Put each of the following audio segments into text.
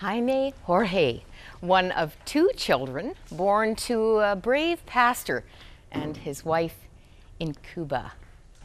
Jaime Jorge, one of two children born to a brave pastor and his wife in Cuba.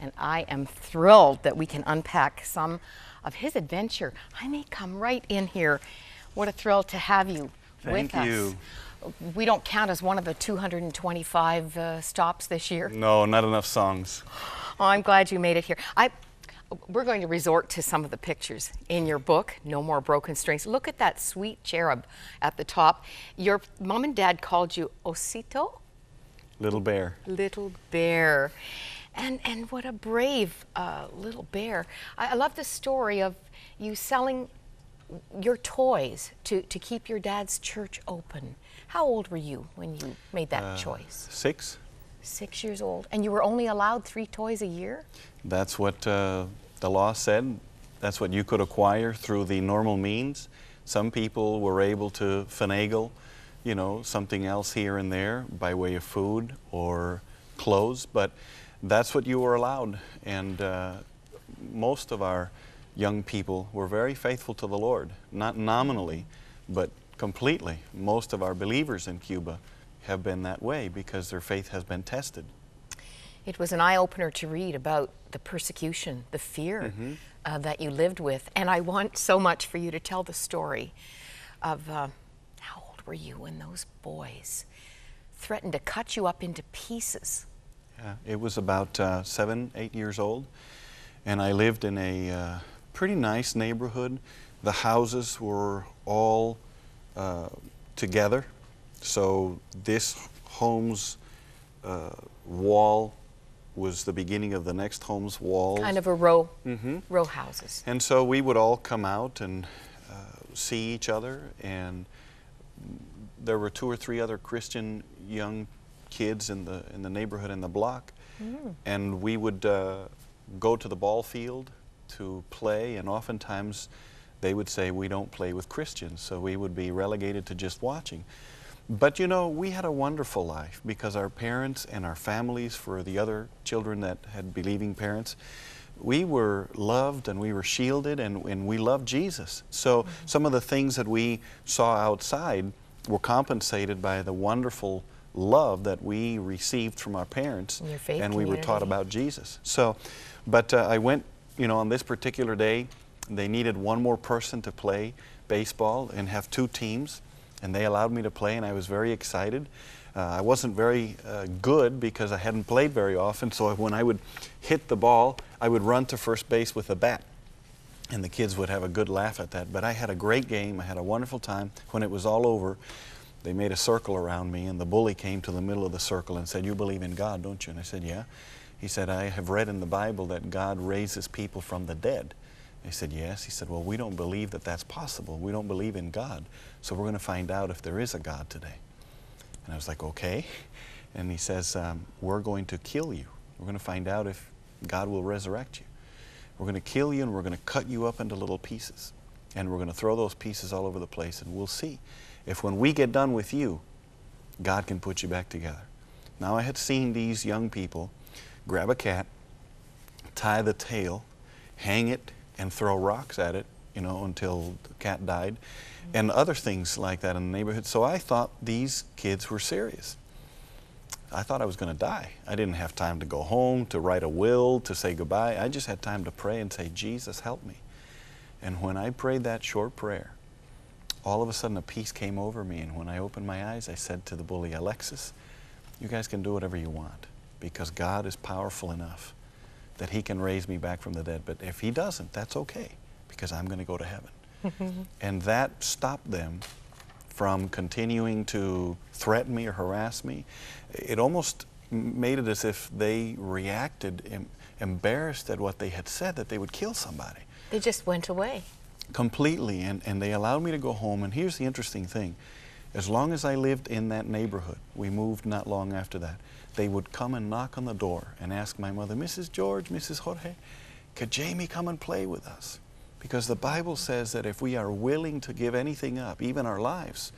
And I am thrilled that we can unpack some of his adventure. Jaime, come right in here. What a thrill to have you with us. Thank with you. us. We don't count as one of the 225 uh, stops this year. No, not enough songs. Oh, I'm glad you made it here. I, we're going to resort to some of the pictures in your book, No More Broken Strings. Look at that sweet cherub at the top. Your mom and dad called you Osito, Little Bear. little bear. And, and what a brave uh, little bear. I, I love the story of you selling your toys to, to keep your dad's church open. How old were you when you made that choice? Six. Six years old. And you were only allowed three toys a year? That's what uh, the law said. That's what you could acquire through the normal means. Some people were able to finagle, you know, something else here and there by way of food or clothes, but that's what you were allowed. And uh, most of our young people were very faithful to the Lord, not nominally, but completely. Most of our believers in Cuba have been that way because their faith has been tested. It was an eye opener to read about the persecution, the fear uh, that you lived with. And I want so much for you to tell the story of uh, how old were you when those boys threatened to cut you up into pieces? Yeah, it was about uh, seven, eight years old, and I lived in a uh, pretty nice neighborhood. The houses were all uh, together, so this home's uh, wall was the beginning of the next home's wall. Kind of a row, Mhm. row houses. And so we would all come out and uh, see each other, and there were two or three other Christian young kids in the in the neighborhood in the block, and we would uh, go to the ball field to play, and oftentimes they would say we don't play with Christians, so we would be relegated to just watching. But you know, we had a wonderful life because our parents and our families, for the other children that had believing parents, we were loved and we were shielded and, and we loved Jesus. So some of the things that we saw outside were compensated by the wonderful love that we received from our parents And and we were taught about Jesus. So, but uh, I went, you know, on this particular day, they needed one more person to play baseball and have two teams, and they allowed me to play, and I was very excited. Uh, I wasn't very uh, good because I hadn't played very often, so when I would hit the ball, I would run to first base with a bat. And the kids would have a good laugh at that. But I had a great game. I had a wonderful time. When it was all over, they made a circle around me, and the bully came to the middle of the circle and said, You believe in God, don't you? And I said, Yeah. He said, I have read in the Bible that God raises people from the dead. I said, Yes. He said, Well, we don't believe that that's possible. We don't believe in God. So we're going to find out if there is a God today. And I was like, Okay. And he says, um, We're going to kill you. We're going to find out if God will resurrect you. We're going to kill you and we're going to cut you up into little pieces. And we're going to throw those pieces all over the place and we'll see if when we get done with you, God can put you back together. Now, I had seen these young people grab a cat, tie the tail, hang it, and throw rocks at it, you know, until the cat died, and other things like that in the neighborhood. So I thought these kids were serious. I thought I was going to die. I didn't have time to go home, to write a will, to say goodbye. I just had time to pray and say, Jesus, help me. And when I prayed that short prayer, all of a sudden a peace came over me. And when I opened my eyes, I said to the bully, Alexis, you guys can do whatever you want because God is powerful enough that He can raise me back from the dead. But if He doesn't, that's okay because I'm going to go to heaven. and that stopped them from continuing to threaten me or harass me. It almost made it as if they reacted em- embarrassed at what they had said, that they would kill somebody They just went away. completely. And, and they allowed me to go home. And here's the interesting thing as long as I lived in that neighborhood, we moved not long after that, they would come and knock on the door and ask my mother, Mrs. George, Mrs. Jorge, could Jamie come and play with us? Because the Bible says that if we are willing to give anything up, even our lives,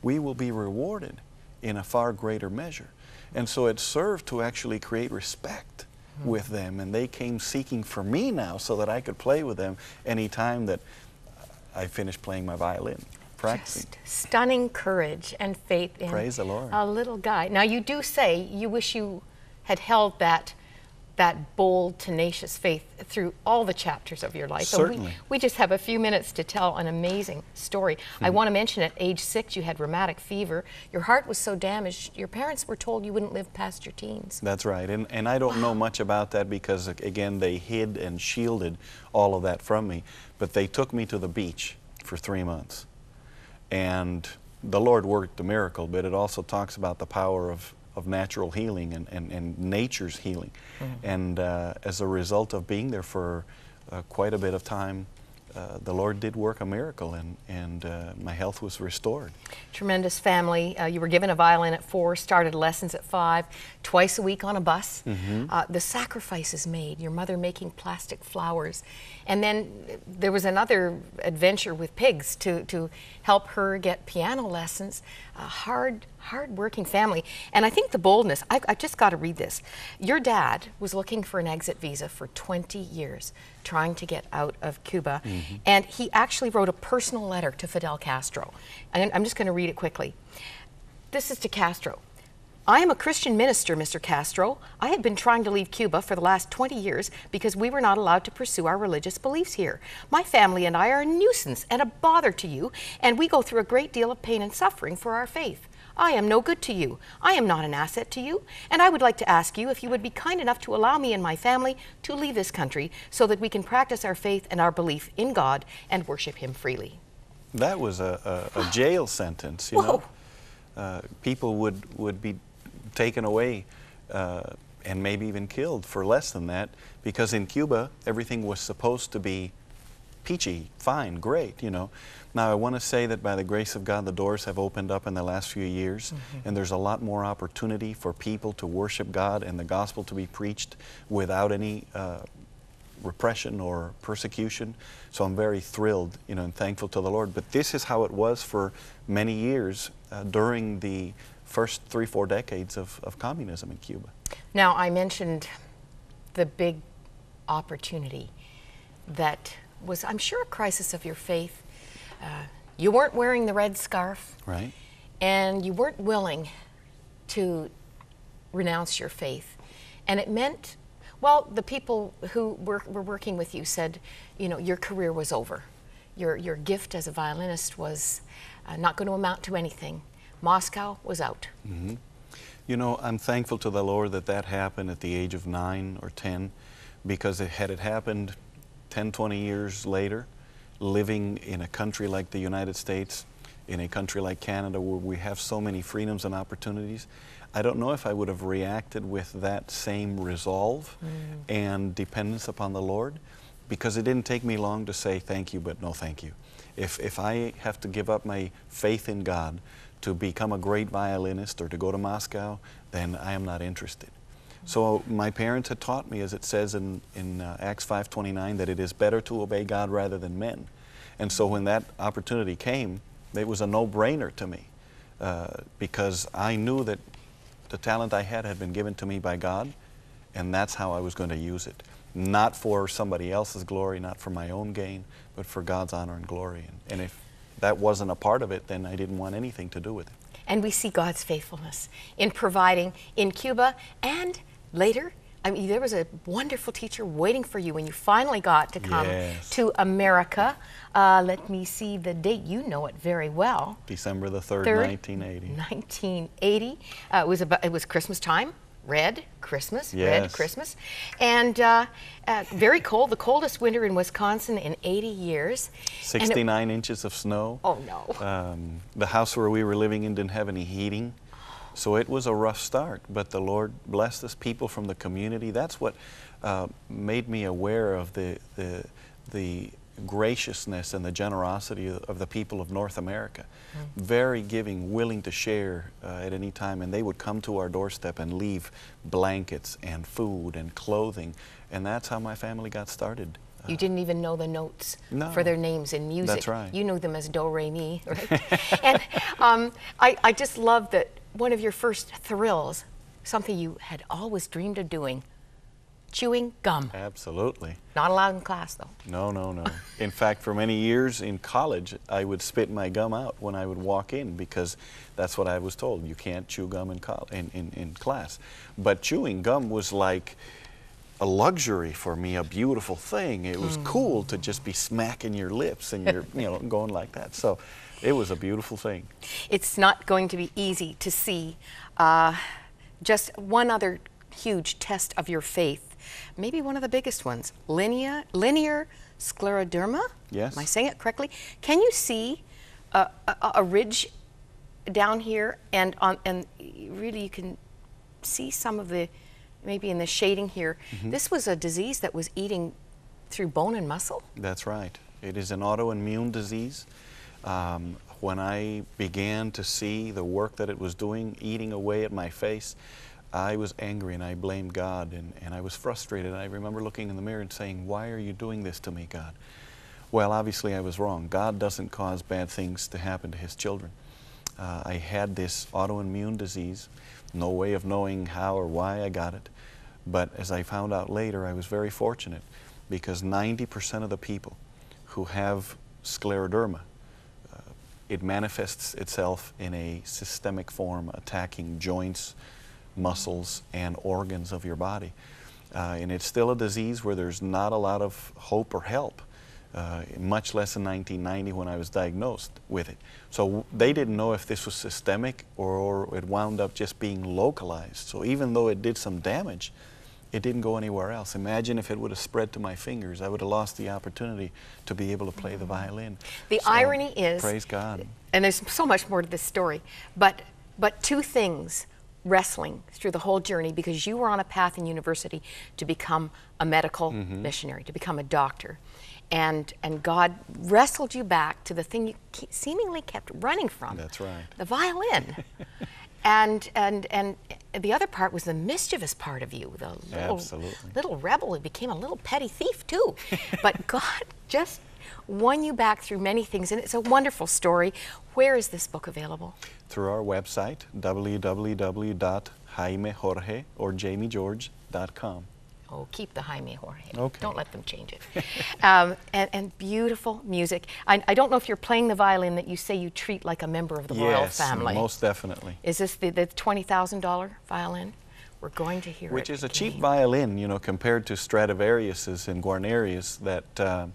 we will be rewarded in a far greater measure. And so it served to actually create respect hmm. with them. And they came seeking for me now so that I could play with them anytime that I finished playing my violin. Practicing. Just stunning courage and faith in Praise the Lord. a little guy. Now you do say you wish you had held that that bold, tenacious faith through all the chapters of your life. So Certainly. we, we just have a few minutes to tell an amazing story. Hmm. I want to mention at age six you had rheumatic fever. Your heart was so damaged, your parents were told you wouldn't live past your teens. That's right. And, and I don't know much about that because, again, they hid and shielded all of that from me. But they took me to the beach for three months. And the Lord worked the miracle, but it also talks about the power of, of natural healing and, and, and nature's healing. And uh, as a result of being there for uh, quite a bit of time, uh, the Lord did work a miracle and, and uh, my health was restored. Tremendous family. Uh, you were given a violin at four, started lessons at five, twice a week on a bus. Uh, the sacrifices made, your mother making plastic flowers. And then there was another adventure with pigs to, to help her get piano lessons. A hard, hard working family. And I think the boldness, I, I just got to read this. Your dad was looking for an exit visa for 20 years, trying to get out of Cuba. Mm-hmm. And he actually wrote a personal letter to Fidel Castro. And I'm just going to read it quickly. This is to Castro. I am a Christian minister, Mr. Castro. I have been trying to leave Cuba for the last 20 years because we were not allowed to pursue our religious beliefs here. My family and I are a nuisance and a bother to you, and we go through a great deal of pain and suffering for our faith. I am no good to you. I am not an asset to you, and I would like to ask you if you would be kind enough to allow me and my family to leave this country so that we can practice our faith and our belief in God and worship Him freely. That was a, a, a jail sentence, you Whoa. know. Uh, people would, would be taken away uh, and maybe even killed for less than that because in Cuba, everything was supposed to be peachy, fine, great, you know. Now, I want to say that by the grace of God, the doors have opened up in the last few years, and there's a lot more opportunity for people to worship God and the gospel to be preached without any uh, repression or persecution. So I'm very thrilled, you know, and thankful to the Lord. But this is how it was for many years uh, during the first three, four decades of, of communism in Cuba. Now, I mentioned the big opportunity that was, I'm sure, a crisis of your faith. Uh, you weren't wearing the red scarf, Right? and you weren't willing to renounce your faith. And it meant, well, the people who were, were working with you said, you know, your career was over. Your, your gift as a violinist was uh, not going to amount to anything. Moscow was out. You know, I'm thankful to the Lord that that happened at the age of nine or 10 because it, had it happened 10, 20 years later, living in a country like the United States, in a country like Canada where we have so many freedoms and opportunities, I don't know if I would have reacted with that same resolve and dependence upon the Lord because it didn't take me long to say thank you, but no thank you. If, if I have to give up my faith in God to become a great violinist or to go to Moscow, then I am not interested. So my parents had taught me, as it says in, in uh, Acts 5.29, that it is better to obey God rather than men. And so when that opportunity came, it was a no-brainer to me uh, because I knew that the talent I had had been given to me by God, and that's how I was going to use it. Not for somebody else's glory, not for my own gain, but for God's honor and glory. And, and if that wasn't a part of it, then I didn't want anything to do with it. And we see God's faithfulness in providing in Cuba and later. I mean, there was a wonderful teacher waiting for you when you finally got to come Yes. to America. Uh, let me see the date. You know it very well. December the 3rd, Third, 1980. 1980. Uh, it was about, it was Christmas time. Red Christmas, red Christmas, and uh, uh, very cold. The coldest winter in Wisconsin in 80 years. And it- 69 inches of snow. oh no! Um, the house where we were living in didn't have any heating. So it was a rough start, but the Lord blessed us, people from the community. That's what uh, made me aware of the, the, the graciousness and the generosity of, the people of North America. Very giving, willing to share uh, at any time. And they would come to our doorstep and leave blankets and food and clothing. And that's how my family got started. You didn't even know the notes No. for their names in music. That's right. You knew them as do, re, mi, right? and um, I, I just love that one of your first thrills, something you had always dreamed of doing, chewing gum. Absolutely. Not allowed in class, though. No, no, no. In fact, for many years in college, I would spit my gum out when I would walk in because that's what I was told. You can't chew gum in, in, in, in class. But chewing gum was like a luxury for me, a beautiful thing. It was cool to just be smacking your lips and you're, you know, going like that. So it was a beautiful thing. It's not going to be easy to see. Uh, just one other huge test of your faith, maybe one of the biggest ones linear, linear scleroderma. Yes. Am I saying it correctly? Can you see a, a, a ridge down here, and on, and really you can see some of the, maybe in the shading here. This was a disease that was eating through bone and muscle. That's right. It is an autoimmune disease. Um, when I began to see the work that it was doing, eating away at my face, I was angry and I blamed God and, and I was frustrated. I remember looking in the mirror and saying, Why are you doing this to me, God? Well, obviously, I was wrong. God doesn't cause bad things to happen to His children. Uh, I had this autoimmune disease, no way of knowing how or why I got it. But as I found out later, I was very fortunate because 90% of the people who have scleroderma, uh, it manifests itself in a systemic form, attacking joints, muscles, and organs of your body. Uh, and it's still a disease where there's not a lot of hope or help, uh, much less in 1990 when I was diagnosed with it. So they didn't know if this was systemic or, or it wound up just being localized. So even though it did some damage, it didn't go anywhere else. Imagine if it would have spread to my fingers. I would have lost the opportunity to be able to play the violin. The So, irony is, Praise God. and there's so much more to this story, but but two things wrestling through the whole journey because you were on a path in university to become a medical Mm-hmm. missionary, to become a doctor. And, and God wrestled you back to the thing you ke- seemingly kept running from. That's right. The violin. and, and, and the other part was the mischievous part of you, the little, Absolutely. little rebel who became a little petty thief too. but God just won you back through many things, and it's a wonderful story. Where is this book available? Through our website, www.jaimejorge or jamiegeorge.com. Oh, keep the Jaime Jorge. Okay. Don't let them change it. um, and, and beautiful music. I, I don't know if you're playing the violin that you say you treat like a member of the royal family. yes, most definitely. Is this the, the $20,000 violin? We're going to hear Which is a cheap violin, you know, compared to Stradivarius's and Guarnerius that uh,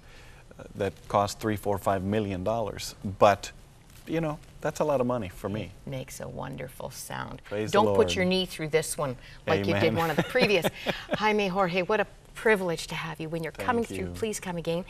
that cost three, four, five million dollars. But, you know, that's a lot of money for me. Makes a wonderful sound. Praise Don't put your knee through this one like you did one of the previous. Jaime Jorge, what a privilege to have you. When you're coming Thank through, please come again.